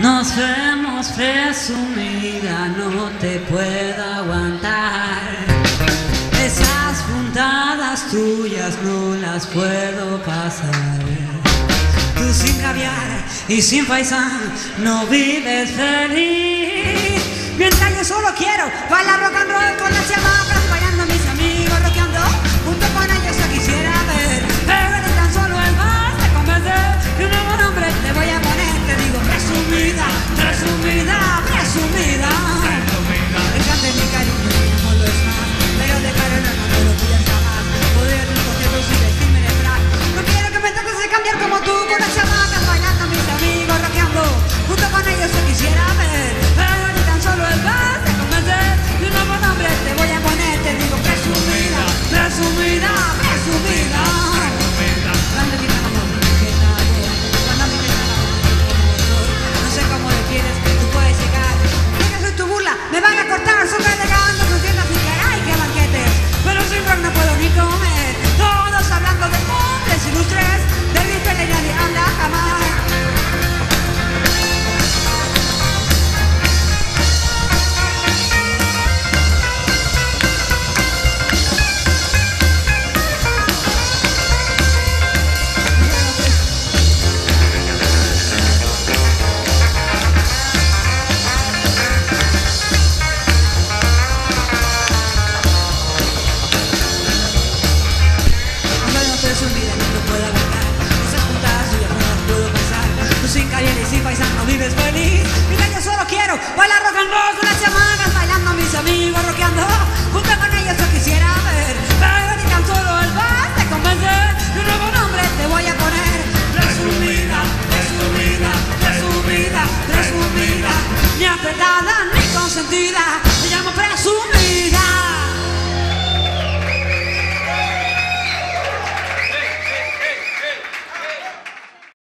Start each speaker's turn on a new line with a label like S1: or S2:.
S1: Nos vemos presumida, no te puedo aguantar. Esas puntadas tuyas no las puedo pasar. Tú sin caviar y sin paisán no vives feliz. Mientras yo solo quiero bailar rock and roll respetada ni consentida.